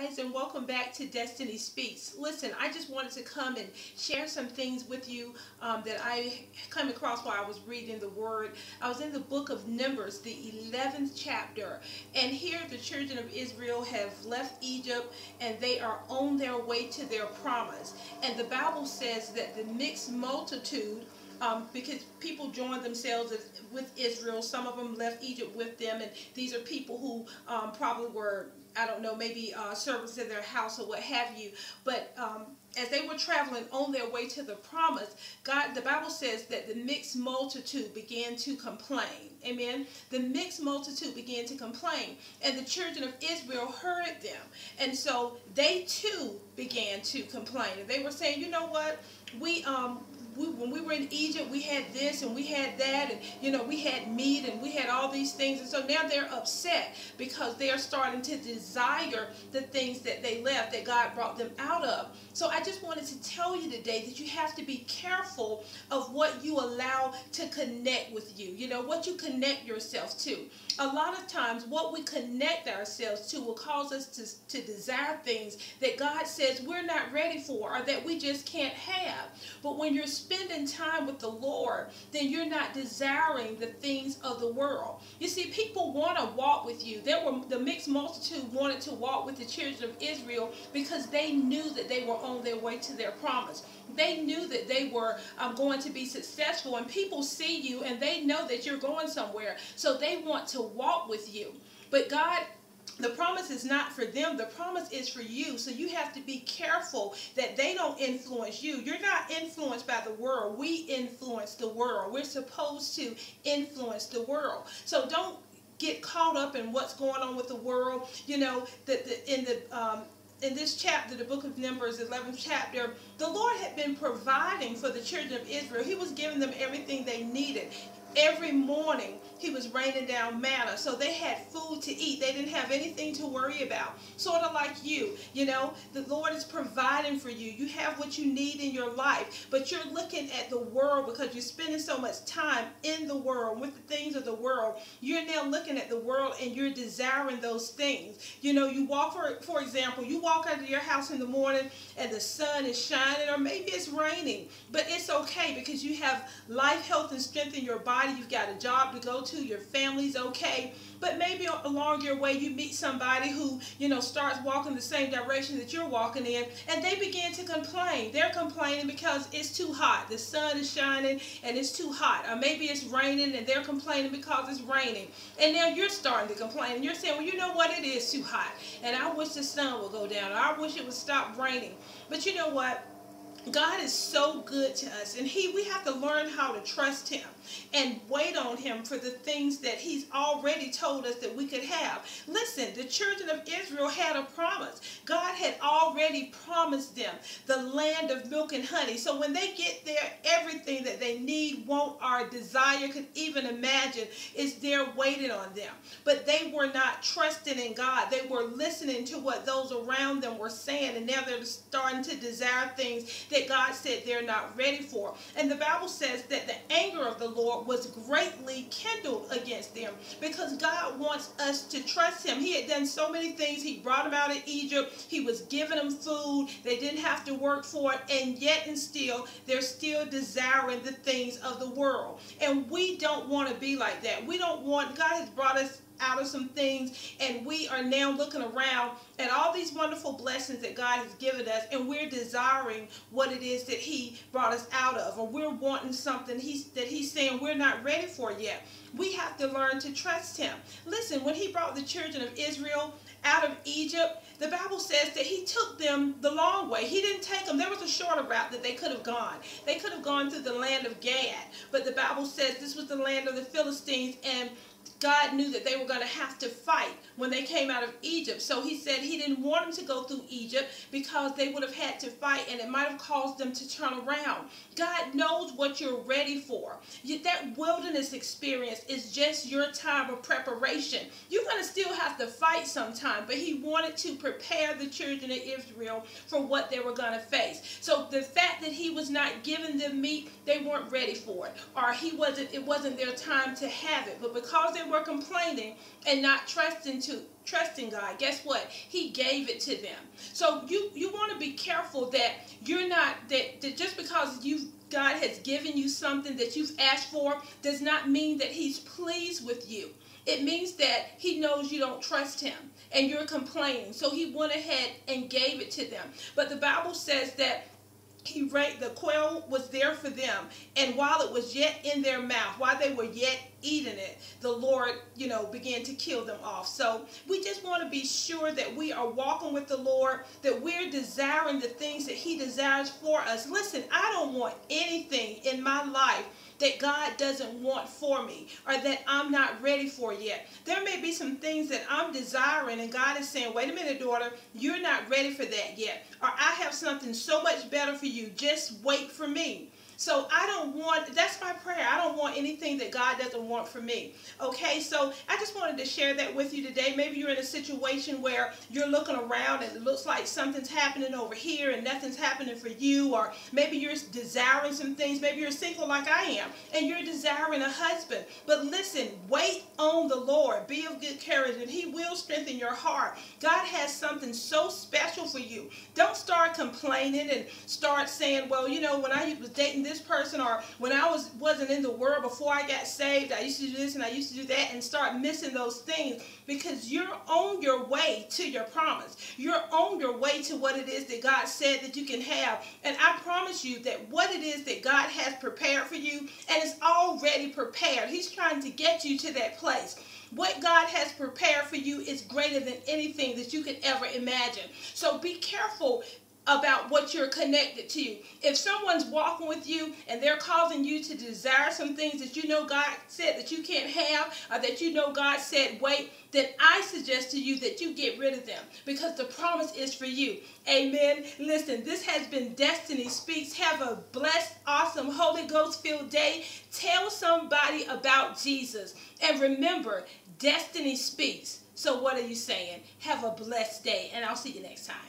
guys, and welcome back to Destahnee Speaks. Listen, I just wanted to come and share some things with you um, that I came across while I was reading the Word. I was in the book of Numbers, the 11th chapter, and here the children of Israel have left Egypt and they are on their way to their promise. And the Bible says that the mixed multitude um, because people joined themselves with Israel. Some of them left Egypt with them, and these are people who um, probably were, I don't know, maybe uh, servants in their house or what have you. But um, as they were traveling on their way to the promise, God, the Bible says that the mixed multitude began to complain. Amen. The mixed multitude began to complain, and the children of Israel heard them, and so they too began to complain. And they were saying, you know what? We um when we were in Egypt, we had this and we had that, and you know, we had meat and we had all these things. And so now they're upset because they are starting to desire the things that they left that God brought them out of. So I just wanted to tell you today that you have to be careful of what you allow to connect with you. You know, what you connect yourself to. A lot of times, what we connect ourselves to will cause us to, to desire things that God says we're not ready for or that we just can't have. But when you're spending time with the Lord, then you're not desiring the things of the world. You see, people want to walk with you. There were the mixed multitude wanted to walk with the children of Israel because they knew that they were on their way to their promise. They knew that they were um, going to be successful, and people see you and they know that you're going somewhere, so they want to walk with you. But God the promise is not for them. The promise is for you. So you have to be careful that they don't influence you. You're not influenced by the world. We influence the world. We're supposed to influence the world. So don't get caught up in what's going on with the world. You know, that in the um, in this chapter, the book of Numbers, 11th chapter, the Lord had been providing for the children of Israel. He was giving them everything they needed every morning he was raining down manna. So they had food to eat. They didn't have anything to worry about. Sort of like you you know? The lord is providing for you. You have what you need in your life. But you're looking at the world because you're spending so much time in the world with the things of the world. You're now looking at the world and you're desiring those things. You know you walk for for example you walk out of your house in the morning and the sun is shining or maybe it's raining but it's okay because you have life health and strength in your body you've got a job to go to, your family's okay. But maybe along your way you meet somebody who, you know, starts walking the same direction that you're walking in and they begin to complain. They're complaining because it's too hot. The sun is shining and it's too hot. Or maybe it's raining and they're complaining because it's raining. And now you're starting to complain and you're saying, well, you know what? It is too hot. And I wish the sun would go down. Or I wish it would stop raining. But you know what? God is so good to us and he we have to learn how to trust him and wait on him for the things that he's already told us that we could have. Listen, the children of Israel had a promise. God had already promised them the land of milk and honey. So when they get there, everything that they need, want, or desire, could even imagine is there waiting on them. But they were not trusting in God. They were listening to what those around them were saying, and now they're starting to desire things that God said they're not ready for. And the Bible says that the anger of the Lord was greatly kindled against them because God wants us to trust him. He had done so many things. He brought them out of Egypt. He was giving them food. They didn't have to work for it. And yet and still, they're still desiring the things of the world. And we don't want to be like that. We don't want, God has brought us out of some things and we are now looking around at all these wonderful blessings that God has given us and we're desiring what it is that he brought us out of or we're wanting something he's, that he's saying we're not ready for yet. We have to learn to trust him. Listen, when he brought the children of Israel out of Egypt, the Bible says that he took them the long way. He didn't take them. There was a shorter route that they could have gone. They could have gone through the land of Gad. But the Bible says this was the land of the Philistines and God knew that they were going to have to fight when they came out of Egypt. So he said he didn't want them to go through Egypt because they would have had to fight and it might have caused them to turn around. God knows what you're ready for. That wilderness experience is just your time of preparation. You're going to still have to fight sometime, but he wanted to prepare the children of Israel for what they were going to face. So the fact that he was not giving them meat, they weren't ready for it. Or he wasn't, it wasn't their time to have it. But because because they were complaining and not trusting to trusting God, guess what? He gave it to them. So you you want to be careful that you're not that, that just because you've God has given you something that you've asked for does not mean that he's pleased with you. It means that he knows you don't trust him and you're complaining. So he went ahead and gave it to them. But the Bible says that he raised the quail was there for them and while it was yet in their mouth while they were yet eating it the lord you know began to kill them off so we just want to be sure that we are walking with the lord that we're desiring the things that he desires for us listen i don't want anything in my life that God doesn't want for me or that I'm not ready for yet. There may be some things that I'm desiring and God is saying, wait a minute, daughter, you're not ready for that yet. Or I have something so much better for you. Just wait for me. So I don't want, that's my prayer. I don't want anything that God doesn't want for me. Okay, so I just wanted to share that with you today. Maybe you're in a situation where you're looking around and it looks like something's happening over here and nothing's happening for you. Or maybe you're desiring some things. Maybe you're single like I am and you're desiring a husband. But listen, wait on the Lord. Be of good courage and he will strengthen your heart. God has something so special for you. Don't start complaining and start saying, well, you know, when I was dating this person or when I was wasn't in the world before I got saved, I used to do this and I used to do that and start missing those things because you're on your way to your promise. You're on your way to what it is that God said that you can have. And I promise you that what it is that God has prepared for you and it's already prepared. He's trying to get you to that place. What God has prepared for you is greater than anything that you could ever imagine. So be careful about what you're connected to. If someone's walking with you and they're causing you to desire some things that you know God said that you can't have or that you know God said wait, then I suggest to you that you get rid of them because the promise is for you. Amen. Listen, this has been Destahnee Speaks. Have a blessed, awesome, Holy Ghost filled day. Tell somebody about Jesus. And remember, Destahnee Speaks. So what are you saying? Have a blessed day, and I'll see you next time.